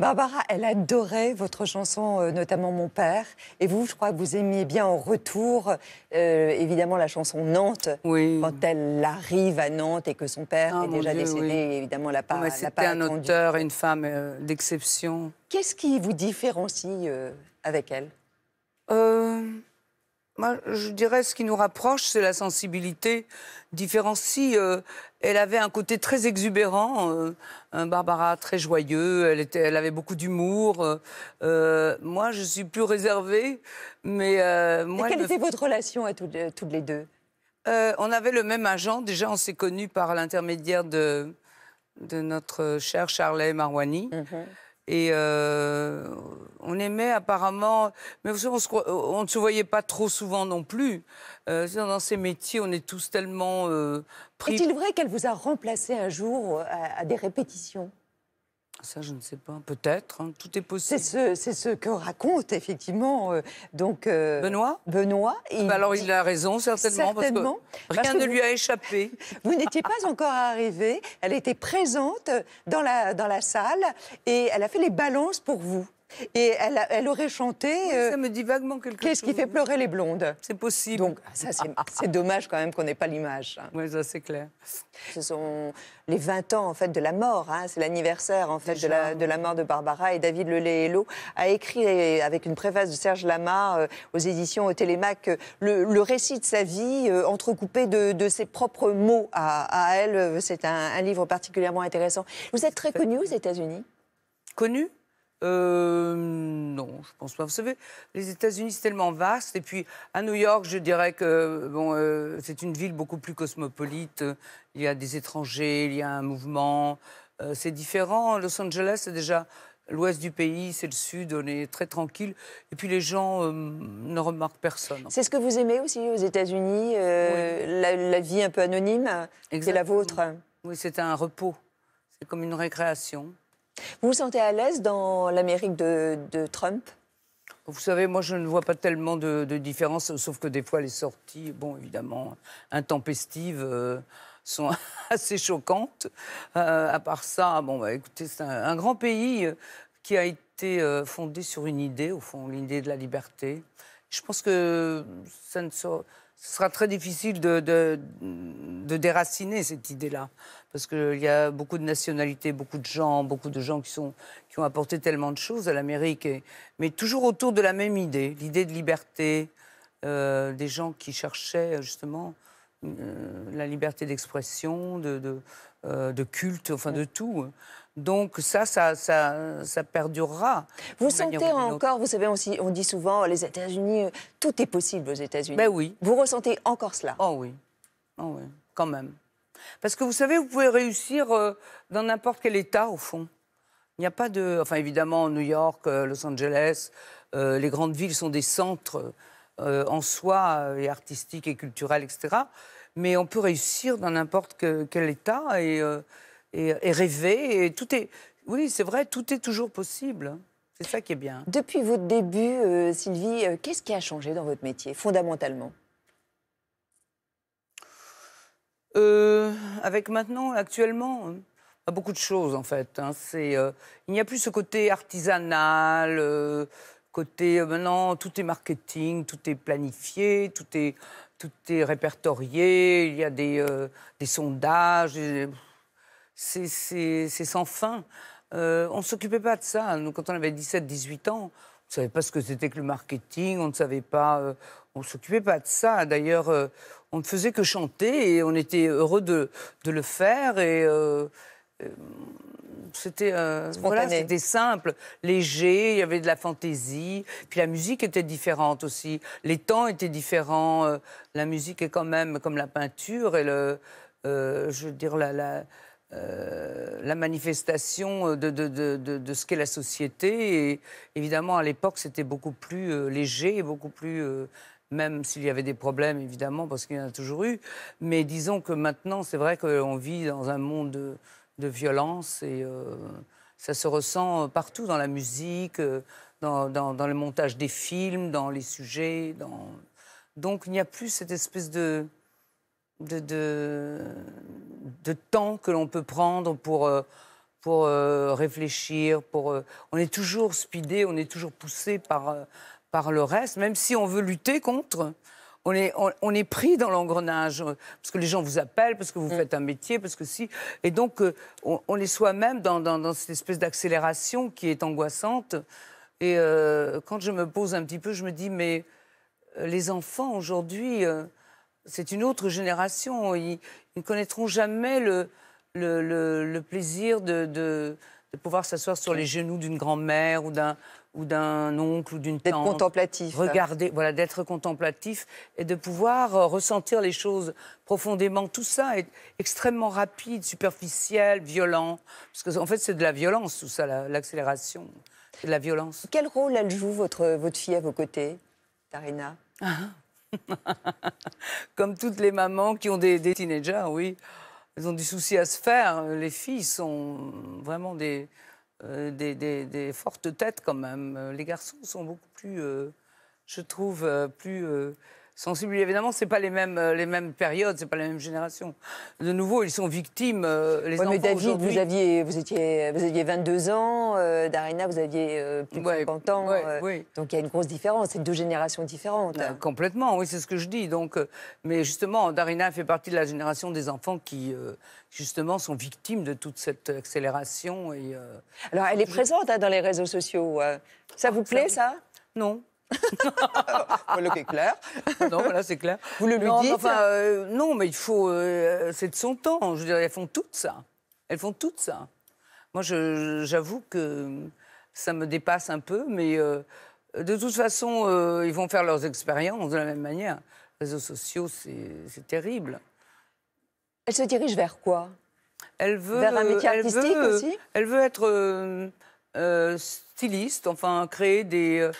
Barbara, elle adorait votre chanson, euh, notamment Mon Père. Et vous, je crois que vous aimiez bien en retour, euh, évidemment, la chanson Nantes. Oui. Quand elle arrive à Nantes et que son père Ah, est déjà Dieu, décédé, oui. évidemment, la pas, C'était un attendu. auteur et une femme euh, d'exception. Qu'est-ce qui vous différencie avec elle? Euh, moi, je dirais ce qui nous rapproche, c'est la sensibilité. Différencie, euh, elle avait un côté très exubérant, euh, un Barbara très joyeux, elle, était, elle avait beaucoup d'humour. euh, euh, moi, je suis plus réservée, mais moi, Et Quelle me était votre relation à toutes, toutes les deux? On avait le même agent. Déjà, on s'est connus par l'intermédiaire de, de notre cher Charlet Marwani. Et euh, on aimait apparemment, mais on, se ne se voyait pas trop souvent non plus. Euh, dans ces métiers, on est tous tellement euh. Est-il vrai qu'elle vous a remplacé un jour à des répétitions? Ça, je ne sais pas. Peut-être. hein, tout est C'est possible. ce, c'est ce que raconte effectivement euh, donc euh, Benoît? Benoît. Il Bah Alors, il a raison, certainement. Certainement, Parce que parce rien que ne vous- lui a échappé. Vous n'étiez pas encore arrivée. Elle était présente dans la, dans la salle et elle a fait les balances pour vous. Et elle, aurait chanté euh, Ça me dit vaguement quelque chose. Qu'est-ce qui fait pleurer les blondes? C'est possible. Donc, ça, c'est dommage quand même qu'on n'ait pas l'image. hein. Oui, ça, c'est clair. Ce sont les 20 ans en fait de la mort. hein. C'est l'anniversaire en fait de la, de la mort de Barbara et David Lelay-Hello a écrit euh, avec une préface de Serge Lama euh, aux éditions Télémac euh, le, le récit de sa vie euh, entrecoupé de, de ses propres mots à, à elle. C'est un, un livre particulièrement intéressant. Vous êtes très connu aux États-Unis? Connu? Euh, non, je pense pas. Vous savez, les États-Unis, c'est tellement vaste. Et puis, à New York, je dirais que bon, euh, c'est une ville beaucoup plus cosmopolite. Il y a des étrangers, il y a un mouvement. Euh, c'est différent. Los Angeles, c'est déjà l'ouest du pays, c'est le sud, on est très tranquille. Et puis, les gens ne remarquent personne. C'est ce que vous aimez aussi aux États-Unis, la, la vie un peu anonyme, c'est la vôtre. Oui, c'est un repos. C'est comme une récréation. Vous vous sentez à l'aise dans l'Amérique de, Trump? Vous savez, moi, je ne vois pas tellement de, différence, sauf que des fois, les sorties, bon, évidemment, intempestives, euh, sont assez choquantes. Euh, à part ça, bon, bah, écoutez, c'est un, grand pays euh, qui a été fondé sur une idée, au fond, l'idée de la liberté. Je pense que ça sera, ce sera très difficile de, déraciner cette idée-là. Parce qu'il y a beaucoup de nationalités, beaucoup de gens, beaucoup de gens qui, ont apporté tellement de choses à l'Amérique, mais toujours autour de la même idée, l'idée de liberté, euh, des gens qui cherchaient justement la liberté d'expression, de, de, euh, de culte, enfin de tout. Donc ça, ça, ça, ça perdurera. Vous sentez encore, vous savez, on, on dit souvent, les États-Unis, euh, tout est possible aux États-Unis. Ben oui. Vous ressentez encore cela? Oh oui. Oh oui, quand même. Parce que vous savez, vous pouvez réussir euh, dans n'importe quel État, au fond. Il n'y a pas de. Enfin, évidemment, New York, euh, Los Angeles, euh, les grandes villes sont des centres euh, en soi, euh, et artistiques et culturels, etc. Mais on peut réussir dans n'importe que- quel État et, euh, et, et rêver. Et tout est. Oui, c'est vrai, tout est toujours possible. C'est ça qui est bien. Depuis votre début, euh, Sylvie, euh, qu'est-ce qui a changé dans votre métier, fondamentalement? Avec maintenant, actuellement, beaucoup de choses en fait. hein. C'est, euh, il n'y a plus ce côté artisanal, euh, côté euh, maintenant tout est marketing, tout est planifié, tout est, tout est répertorié. Il y a des, euh, des sondages. C'est, sans fin. Euh, on ne s'occupait pas de ça. Nous, quand on avait 17-18 ans, on ne savait pas ce que c'était que le marketing, on ne savait pas. euh, on s'occupait pas de ça. D'ailleurs, on ne faisait que chanter et on était heureux de, de le faire. Et c'était euh, voilà, c'était simple, léger, il y avait de la fantaisie. Puis la musique était différente aussi. Les temps étaient différents. euh, la musique est quand même comme la peinture et le, euh, je veux dire, la, la, euh, la manifestation de, de, de, de- ce qu'est la société. Et évidemment, à l'époque, c'était beaucoup plus léger et beaucoup plus. même s'il y avait des problèmes, évidemment, parce qu'il y en a toujours eu. Mais disons que maintenant, c'est vrai qu'on vit dans un monde de, violence et euh, ça se ressent partout dans la musique, euh, dans, le montage des films, dans les sujets. Donc il n'y a plus cette espèce de, de, temps que l'on peut prendre pour, euh, pour euh, réfléchir, pour. euh, on est toujours speedé, on est toujours poussé par, euh, par le reste, même si on veut lutter contre. On est, on, on est pris dans l'engrenage, euh, parce que les gens vous appellent, parce que vous faites un métier, parce que si. Et donc, euh, on, on est soi-même dans, dans- dans cette espèce d'accélération qui est angoissante. Et euh, quand je me pose un petit peu, je me dis, mais les enfants aujourd'hui, euh, c'est une autre génération. Ils, ils ne connaîtront jamais le, le, le- le plaisir de, de- de pouvoir s'asseoir sur les genoux d'une grand-mère ou d'un ou d'un oncle ou d'une D'être tante. contemplatif. Regarder, voilà, d'être contemplatif et de pouvoir euh, ressentir les choses profondément. Tout ça est extrêmement rapide, superficiel, violent. Parce que, en fait, c'est de la violence, tout ça, la- l'accélération. C'est de la violence. Quel rôle elle joue, votre, votre fille, à vos côtés, Darina Comme toutes les mamans qui ont des, des teenagers, oui. Elles ont du souci à se faire. Les filles sont vraiment des, euh, des, fortes têtes quand même. Euh, Les garçons sont beaucoup plus, euh, je trouve, plus sensibles. Évidemment, c'est pas les mêmes, euh, les mêmes périodes, c'est pas la même génération. De nouveau, ils sont victimes. euh, les Ouais, mais David, vous aviez, vous, étiez, vous aviez 22 ans, euh, Darina, vous aviez euh, plus de Ouais, 50 ans. ouais, oui. Donc il y a une grosse différence, c'est deux générations différentes. Euh, complètement, oui, c'est ce que je dis. Donc, mais justement, Darina fait partie de la génération des enfants qui, justement, sont victimes de toute cette accélération. Et, Alors elle est présente hein, dans les réseaux sociaux. Ça vous plaît, ça? Non, Le est clair. non, voilà, c'est clair. Vous le lui non, mais dites enfin, euh, Non, mais il faut. euh, c'est de son temps. Je veux dire, elles font tout ça. Elles font tout ça. Moi, j'avoue que ça me dépasse un peu, mais euh, de toute façon, euh, ils vont faire leurs expériences de la même manière. Les réseaux sociaux, c'est terrible. Elle se dirige vers quoi? Elle veut, Vers un métier elle artistique veut- aussi? Elle veut être euh, euh, styliste, enfin créer des,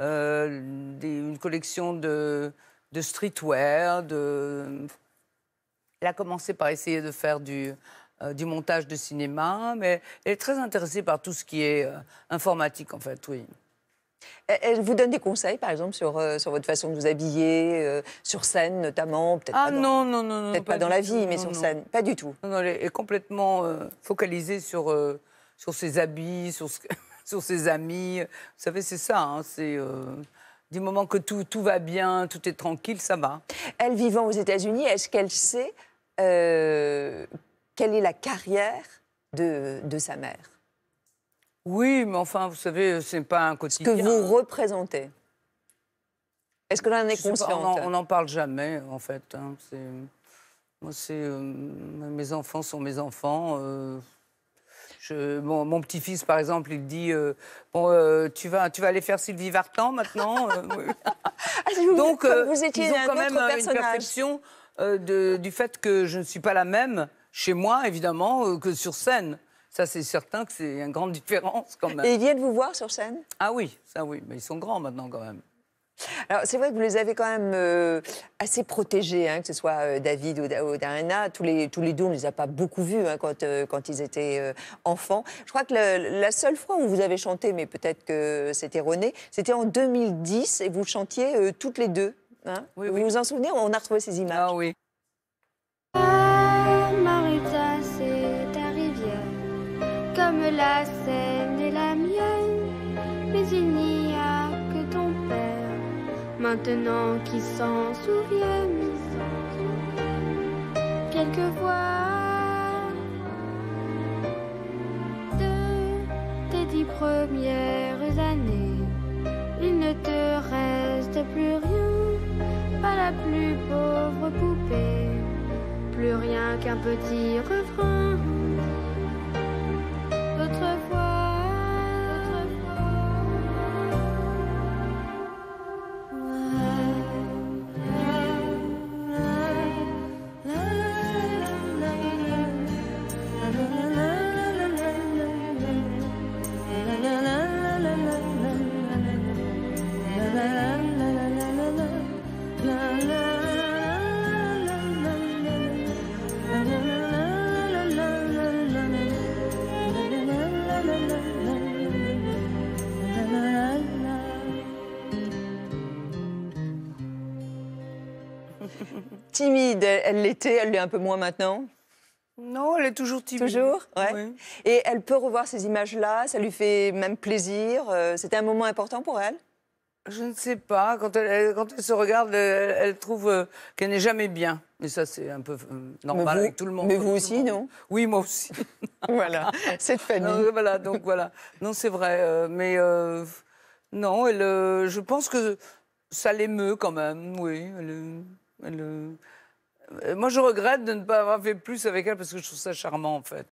euh, des- une collection de, de streetwear. De... Elle a commencé par essayer de faire du, euh, du montage de cinéma, mais elle est très intéressée par tout ce qui est euh, informatique, en fait, oui. Elle- vous donne des conseils, par exemple, sur, euh, sur votre façon de vous habiller, euh, sur scène notamment peut-être Ah pas dans, non, non, non, peut-être pas dans la tout, vie, mais non, sur non. scène. Pas du tout. Non, non, elle est complètement euh, focalisée sur, sur ses habits, sur, ce que- sur ses amis. Vous savez, c'est ça. hein, c'est euh, du moment que tout, tout va bien, tout est tranquille, ça va. Elle vivant aux États-Unis, est-ce qu'elle sait euh, quelle est la carrière de, de sa mère? Oui, mais enfin, vous savez, c'est pas un Ce quotidien. que vous représentez Est-ce que l'on en est consciente? on n'en parle jamais, en fait. hein, c'est- moi, c'est euh, mes enfants sont mes enfants. euh, je- mon mon petit-fils, par exemple, il dit euh, bon, euh, tu vas, tu vas aller faire Sylvie Vartan maintenant. euh. Ah, Donc, vous étiez ils ont quand même euh, une personnage. perception de- du fait que je ne suis pas la même chez moi, évidemment, que sur scène. Ça, c'est certain que c'est une grande différence quand même. Et ils viennent vous voir sur scène? Ah oui, ça oui, mais ils sont grands maintenant quand même. Alors, c'est vrai que vous les avez quand même euh, assez protégés, hein, que ce soit euh, David ou, ou Darena. Tous les, tous les deux, on ne les a pas beaucoup vus hein, quand, euh, quand ils étaient euh, enfants. Je crois que le- la seule fois où vous avez chanté, mais peut-être que c'est erroné, c'était en 2010 et vous chantiez euh, toutes les deux. hein. Oui, vous oui. vous en souvenez On a retrouvé ces images. Ah oui. Ah, Marita, c'est ta rivière, comme la Seine maintenant qui s'en souvienne. Quelquefois, de tes dix premières années, il ne te reste plus rien, pas la plus pauvre poupée plus rien qu'un petit refrain. Timide, elle l'était, elle l'est un peu moins maintenant. Non, elle est toujours timide. Toujours ouais. Oui. Et elle peut revoir ces images-là, ça lui fait même plaisir. euh, C'était un moment important pour elle? Je ne sais pas. Quand elle, elle- quand elle se regarde, elle, elle trouve euh, qu'elle n'est jamais bien. Mais ça, c'est un peu euh, normal vous- avec tout le monde. mais vous aussi, non? Oui, moi aussi. Voilà, cette famille. Non, voilà, donc voilà. Non, c'est vrai. mais euh, non, elle, je pense que ça l'émeut quand même. Oui. Euh, euh, moi, je regrette de ne pas avoir fait plus avec elle parce que je trouve ça charmant, en fait.